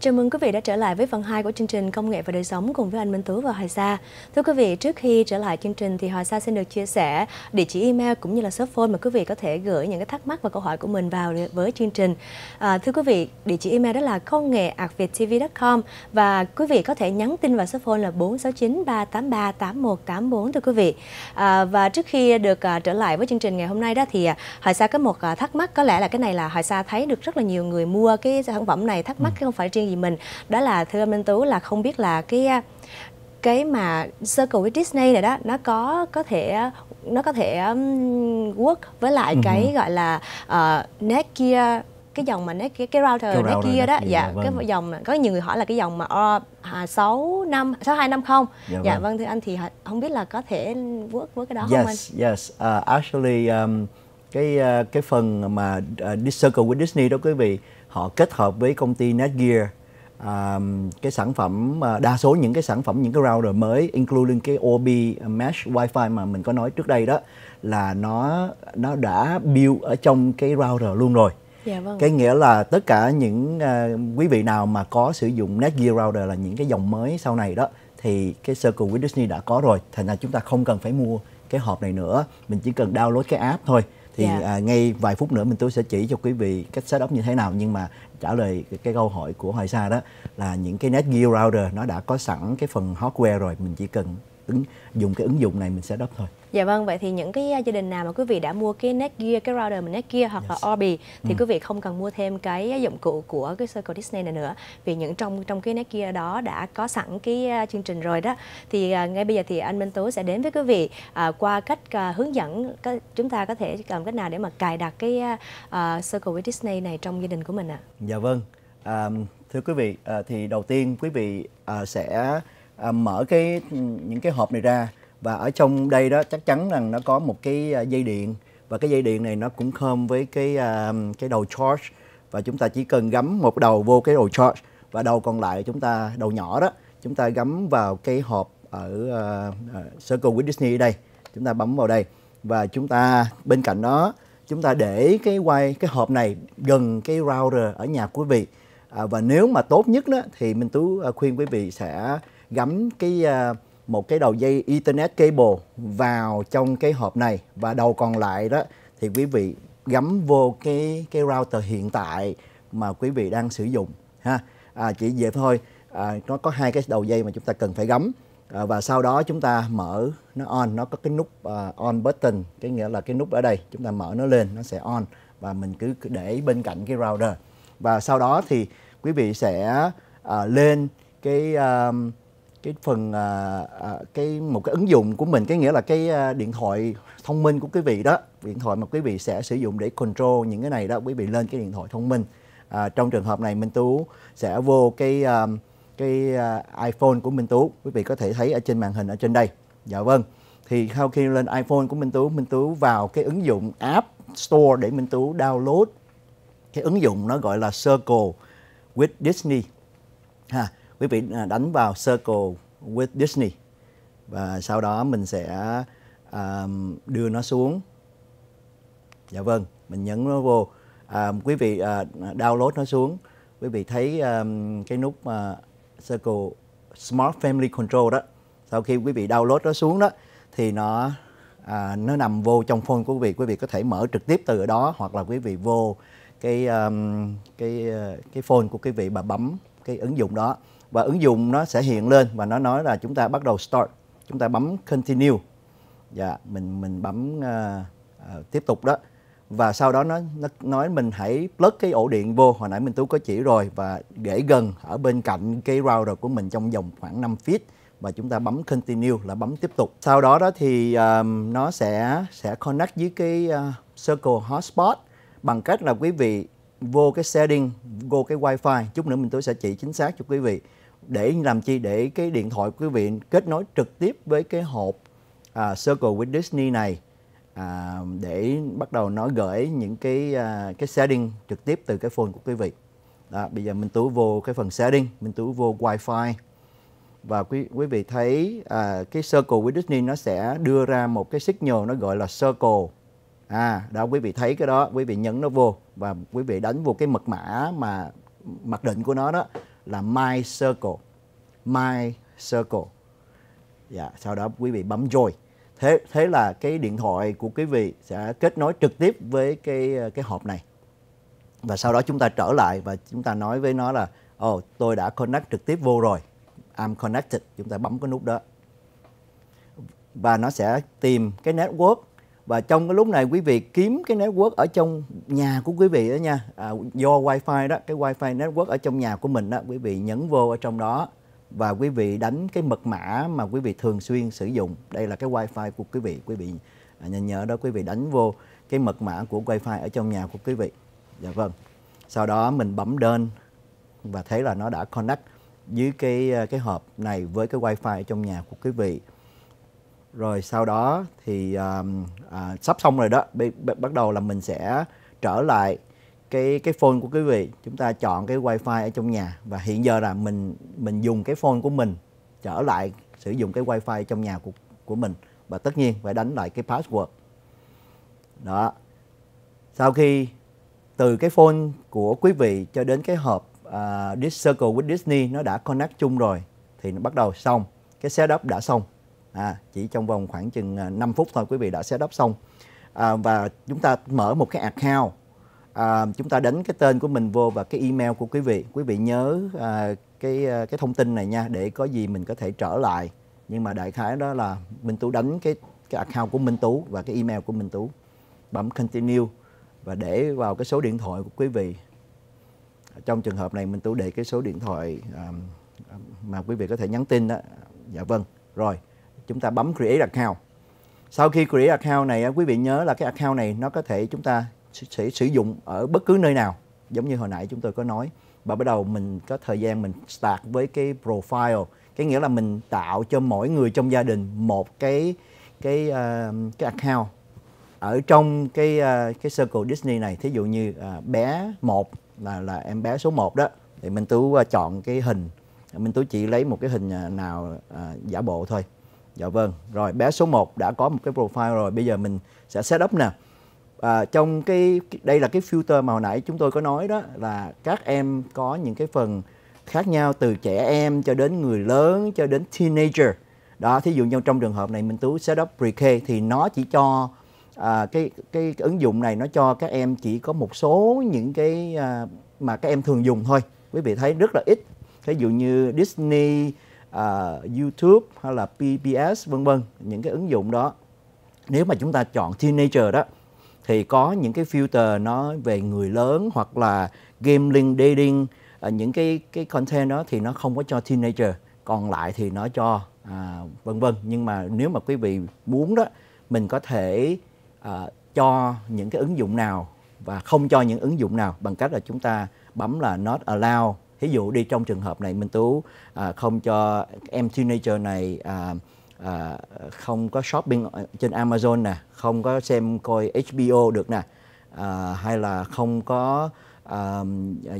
Chào mừng quý vị đã trở lại với phần 2 của chương trình Công nghệ và đời sống cùng với anh Minh Tú và Hoài Sa. Thưa quý vị, trước khi trở lại chương trình thì Hoài Sa xin được chia sẻ địa chỉ email cũng như là số phone mà quý vị có thể gửi những cái thắc mắc và câu hỏi của mình vào với chương trình. À, thưa quý vị, địa chỉ email đó là công nghệ com và quý vị có thể nhắn tin vào số phone là 469 383 8184 thưa quý vị. À, và trước khi được uh, trở lại với chương trình ngày hôm nay đó thì uh, Hoài Sa có một uh, thắc mắc có lẽ là cái này là Hoài Sa thấy được rất là nhiều người mua cái sản phẩm này thắc mắc ừ. không phải riêng gì mình đó là thưa Minh Tú là không biết là cái cái mà Circle with Disney này đó nó có có thể nó có thể um, work với lại uh-huh. cái gọi là uh, Netgear cái dòng mà Netgear cái router, cái router Netgear đó dạ vâng. cái dòng có nhiều người hỏi là cái dòng mà O sáu năm sáu hai năm không dạ, dạ vâng. vâng thưa anh thì không biết là có thể work với cái đó yes, không anh yes uh, actually um, cái uh, cái phần mà uh, Circle with Disney đó quý vị họ kết hợp với công ty Netgear à, cái sản phẩm à, đa số những cái sản phẩm những cái router mới including cái Orbi mesh wifi mà mình có nói trước đây đó là nó nó đã build ở trong cái router luôn rồi. Dạ, vâng. cái nghĩa là tất cả những uh, quý vị nào mà có sử dụng Netgear router là những cái dòng mới sau này đó thì cái Circle with Disney đã có rồi. Thành ra chúng ta không cần phải mua cái hộp này nữa. Mình chỉ cần download cái app thôi thì yeah. Dạ. à, ngay vài phút nữa mình tôi sẽ chỉ cho quý vị cách setup như thế nào nhưng mà trả lời cái, cái câu hỏi của Hoài Sa đó là những cái Netgear router nó đã có sẵn cái phần hardware rồi mình chỉ cần ứng dùng cái ứng dụng này mình setup thôi. Dạ vâng, vậy thì những cái gia đình nào mà quý vị đã mua cái Netgear, cái router mà Netgear hoặc yes. là Orbi thì ừ. quý vị không cần mua thêm cái dụng cụ của cái Circle Disney này nữa. Vì những trong trong cái Netgear đó đã có sẵn cái à, chương trình rồi đó. Thì uh, ngay bây giờ thì anh Minh Tú sẽ đến với quý vị uh, qua cách uh, hướng dẫn cái, chúng ta có thể làm cách nào để mà cài đặt cái uh, Circle with Disney này trong gia đình của mình ạ. À? Dạ vâng. Um, thưa quý vị, uh, thì đầu tiên quý vị uh, sẽ uh, mở cái những cái hộp này ra và ở trong đây đó chắc chắn rằng nó có một cái à, dây điện. Và cái dây điện này nó cũng khơm với cái à, cái đầu charge. Và chúng ta chỉ cần gắm một đầu vô cái đầu charge. Và đầu còn lại chúng ta đầu nhỏ đó chúng ta gắm vào cái hộp ở uh, uh, Circle with Disney ở đây. Chúng ta bấm vào đây. Và chúng ta bên cạnh đó chúng ta để cái quay cái hộp này gần cái router ở nhà quý vị. À, và nếu mà tốt nhất đó thì Minh Tú khuyên quý vị sẽ gắm cái uh, một cái đầu dây Ethernet cable vào trong cái hộp này. Và đầu còn lại đó thì quý vị gắm vô cái cái router hiện tại mà quý vị đang sử dụng ha? À, chỉ vậy thôi. À, nó có hai cái đầu dây mà chúng ta cần phải gắm. À, và sau đó chúng ta mở nó on nó có cái nút uh, on button cái nghĩa là cái nút ở đây. Chúng ta mở nó lên nó sẽ on và mình cứ để bên cạnh cái router. Và sau đó thì quý vị sẽ uh, lên cái uh, cái phần à, à, cái một cái ứng dụng của mình cái nghĩa là cái à, điện thoại thông minh của quý vị đó. Điện thoại mà quý vị sẽ sử dụng để control những cái này đó quý vị lên cái điện thoại thông minh. À, trong trường hợp này Minh Tú sẽ vô cái à, cái à, iPhone của Minh Tú. Quý vị có thể thấy ở trên màn hình ở trên đây. Dạ vâng. Thì sau khi lên iPhone của Minh Tú Minh Tú vào cái ứng dụng app store để Minh Tú download. Cái ứng dụng nó gọi là Circle with Disney. Ha quý vị à, đánh vào Circle with Disney. Và sau đó mình sẽ um, đưa nó xuống. Dạ vâng mình nhấn nó vô. Um, quý vị uh, download nó xuống. Quý vị thấy um, cái nút uh, Circle Smart Family Control đó. Sau khi quý vị download nó xuống đó thì nó à, nó nằm vô trong phone của quý vị. Quý vị có thể mở trực tiếp từ ở đó hoặc là quý vị vô cái um, cái cái phone của quý vị và bấm cái ứng dụng đó và ứng dụng nó sẽ hiện lên và nó nói là chúng ta bắt đầu start chúng ta bấm continue. Dạ mình mình bấm uh, uh, tiếp tục đó. Và sau đó nó, nó nói mình hãy plug cái ổ điện vô. Hồi nãy mình tú có chỉ rồi. Và để gần ở bên cạnh cái router của mình trong vòng khoảng 5 feet. Và chúng ta bấm continue là bấm tiếp tục. Sau đó đó thì um, nó sẽ sẽ connect với cái uh, circle hotspot. Bằng cách là quý vị vô cái setting vô cái wifi. Chút nữa mình tôi sẽ chỉ chính xác cho quý vị. Để làm chi? Để cái điện thoại của quý vị kết nối trực tiếp với cái hộp à, Circle with Disney này. À, để bắt đầu nó gửi những cái à, cái setting trực tiếp từ cái phone của quý vị. Đó, bây giờ mình tú vô cái phần setting, mình tú vô wifi. Và quý quý vị thấy à, cái Circle with Disney nó sẽ đưa ra một cái signal nó gọi là Circle. À, đó quý vị thấy cái đó, quý vị nhấn nó vô và quý vị đánh vô cái mật mã mà mặc định của nó đó là My Circle. My Circle. Dạ sau đó quý vị bấm join thế thế là cái điện thoại của quý vị sẽ kết nối trực tiếp với cái cái hộp này. Và sau đó chúng ta trở lại và chúng ta nói với nó là oh tôi đã connect trực tiếp vô rồi. I'm connected. Chúng ta bấm cái nút đó. Và nó sẽ tìm cái network và trong cái lúc này quý vị kiếm cái network ở trong nhà của quý vị đó nha. À, do wifi đó cái wifi network ở trong nhà của mình đó quý vị nhấn vô ở trong đó. Và quý vị đánh cái mật mã mà quý vị thường xuyên sử dụng. Đây là cái wifi của quý vị. Quý vị à, nhớ nhớ đó quý vị đánh vô cái mật mã của wifi ở trong nhà của quý vị. Dạ vâng. Sau đó mình bấm đơn và thấy là nó đã connect dưới cái à, cái hộp này với cái wifi ở trong nhà của quý vị rồi sau đó thì à, à, sắp xong rồi đó bắt đầu là mình sẽ trở lại cái cái phone của quý vị. Chúng ta chọn cái wifi ở trong nhà và hiện giờ là mình mình dùng cái phone của mình trở lại sử dụng cái wifi trong nhà của của mình và tất nhiên phải đánh lại cái password. Đó. Sau khi từ cái phone của quý vị cho đến cái hộp à, uh, This Circle with Disney nó đã connect chung rồi thì nó bắt đầu xong cái setup đã xong à, chỉ trong vòng khoảng chừng à, 5 phút thôi quý vị đã setup xong. À, và chúng ta mở một cái account. À, chúng ta đánh cái tên của mình vô và cái email của quý vị. Quý vị nhớ à, cái à, cái thông tin này nha để có gì mình có thể trở lại. Nhưng mà đại khái đó là Minh Tú đánh cái cái account của Minh Tú và cái email của Minh Tú. Bấm continue và để vào cái số điện thoại của quý vị. Trong trường hợp này Minh Tú để cái số điện thoại à, mà quý vị có thể nhắn tin đó. Dạ vâng rồi chúng ta bấm create account. Sau khi create account này quý vị nhớ là cái account này nó có thể chúng ta sẽ sử dụng ở bất cứ nơi nào. Giống như hồi nãy chúng tôi có nói và bắt đầu mình có thời gian mình start với cái profile. Cái nghĩa là mình tạo cho mỗi người trong gia đình một cái cái uh, cái account. Ở trong cái uh, cái circle Disney này thí dụ như uh, bé một là là em bé số 1 đó thì mình tú uh, chọn cái hình. Mình tú chỉ lấy một cái hình nào uh, giả bộ thôi dạ vâng. Rồi bé số 1 đã có một cái profile rồi. Bây giờ mình sẽ set up nè. À, trong cái đây là cái filter mà hồi nãy chúng tôi có nói đó là các em có những cái phần khác nhau từ trẻ em cho đến người lớn cho đến teenager. Đó thí dụ như trong trường hợp này mình tú setup pre-K thì nó chỉ cho à, cái, cái cái ứng dụng này nó cho các em chỉ có một số những cái à, mà các em thường dùng thôi. Quý vị thấy rất là ít. Thí dụ như Disney uh, YouTube hay là PBS vân vân những cái ứng dụng đó. Nếu mà chúng ta chọn teenager đó thì có những cái filter nó về người lớn hoặc là gambling dating uh, những cái cái content đó thì nó không có cho teenager còn lại thì nó cho à, vân vân. Nhưng mà nếu mà quý vị muốn đó mình có thể à, cho những cái ứng dụng nào và không cho những ứng dụng nào bằng cách là chúng ta bấm là not allow thí dụ đi trong trường hợp này minh tú à, không cho em teenager này à, à, không có shopping trên Amazon nè không có xem coi HBO được nè à, hay là không có à,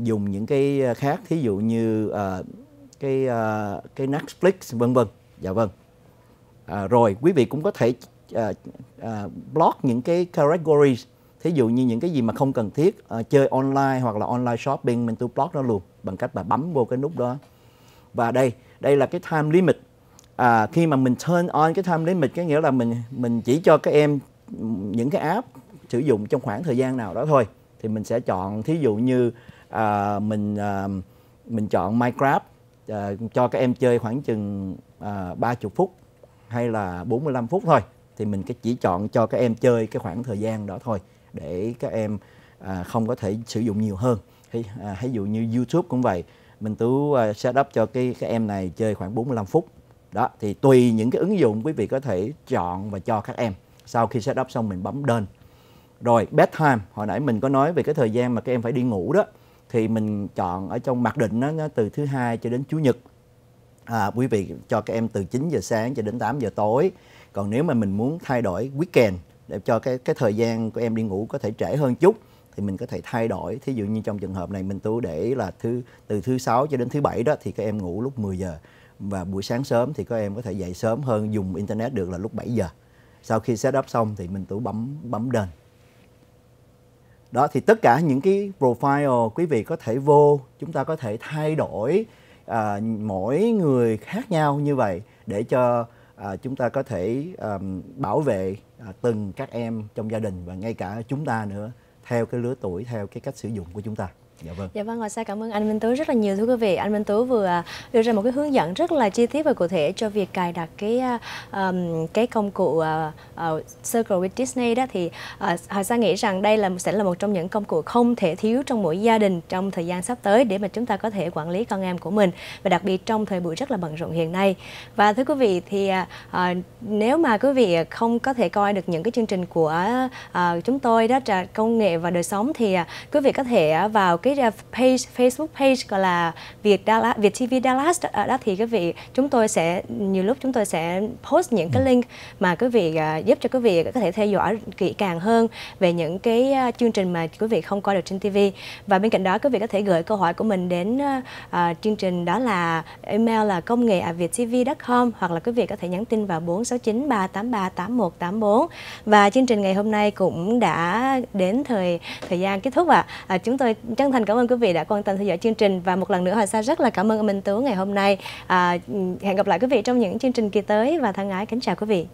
dùng những cái khác thí dụ như à, cái à, cái Netflix vân vân. Dạ vâng. À, rồi quý vị cũng có thể à, à, block những cái categories thí dụ như những cái gì mà không cần thiết uh, chơi online hoặc là online shopping mình tôi block nó luôn bằng cách là bấm vô cái nút đó. Và đây đây là cái time limit. À, khi mà mình turn on cái time limit cái nghĩa là mình mình chỉ cho các em những cái app sử dụng trong khoảng thời gian nào đó thôi. Thì mình sẽ chọn thí dụ như à, mình à, mình chọn Minecraft à, cho các em chơi khoảng chừng à, 30 phút hay là 45 phút thôi. Thì mình chỉ chọn cho các em chơi cái khoảng thời gian đó thôi để các em à, không có thể sử dụng nhiều hơn. Thì, à, dụ như YouTube cũng vậy mình tú à, set up cho cái các em này chơi khoảng 45 phút. Đó thì tùy những cái ứng dụng quý vị có thể chọn và cho các em. Sau khi set up xong mình bấm đơn rồi bedtime hồi nãy mình có nói về cái thời gian mà các em phải đi ngủ đó thì mình chọn ở trong mặc định nó, nó từ thứ hai cho đến chủ nhật. À, quý vị cho các em từ 9 giờ sáng cho đến 8 giờ tối. Còn nếu mà mình muốn thay đổi weekend để cho cái cái thời gian của em đi ngủ có thể trễ hơn chút thì mình có thể thay đổi. Thí dụ như trong trường hợp này mình tú để là thứ từ thứ sáu cho đến thứ bảy đó thì các em ngủ lúc 10 giờ. Và buổi sáng sớm thì các em có thể dậy sớm hơn dùng internet được là lúc 7 giờ. Sau khi set up xong thì mình tú bấm bấm đền. đó thì tất cả những cái profile quý vị có thể vô chúng ta có thể thay đổi à, mỗi người khác nhau như vậy để cho à, chúng ta có thể à, bảo vệ à, từng các em trong gia đình và ngay cả chúng ta nữa theo cái lứa tuổi theo cái cách sử dụng của chúng ta. Dạ vâng. Dạ vâng, Ngọc cảm ơn anh Minh Tú rất là nhiều thưa quý vị. Anh Minh Tú vừa à, đưa ra một cái hướng dẫn rất là chi tiết và cụ thể cho việc cài đặt cái um, cái công cụ uh, uh, Circle with Disney đó thì uh, Hà Sa nghĩ rằng đây là sẽ là một trong những công cụ không thể thiếu trong mỗi gia đình trong thời gian sắp tới để mà chúng ta có thể quản lý con em của mình và đặc biệt trong thời buổi rất là bận rộn hiện nay. Và thưa quý vị thì uh, nếu mà quý vị không có thể coi được những cái chương trình của uh, chúng tôi đó là công nghệ và đời sống thì uh, quý vị có thể vào cái cái page Facebook page gọi là Việt Dallas Việt TV Dallas đó, đó thì quý vị chúng tôi sẽ nhiều lúc chúng tôi sẽ post những cái link mà quý vị uh, giúp cho quý vị có thể theo dõi kỹ càng hơn về những cái uh, chương trình mà quý vị không coi được trên TV và bên cạnh đó quý vị có thể gửi câu hỏi của mình đến uh, uh, chương trình đó là email là công nghệ viettv.com hoặc là quý vị có thể nhắn tin vào 469 383 8184 và chương trình ngày hôm nay cũng đã đến thời thời gian kết thúc ạ. À. À, chúng tôi chân thành thành cảm ơn quý vị đã quan tâm theo dõi chương trình và một lần nữa Hòa Sa rất là cảm ơn Minh Tú ngày hôm nay. À, hẹn gặp lại quý vị trong những chương trình kỳ tới và thân ái kính chào quý vị.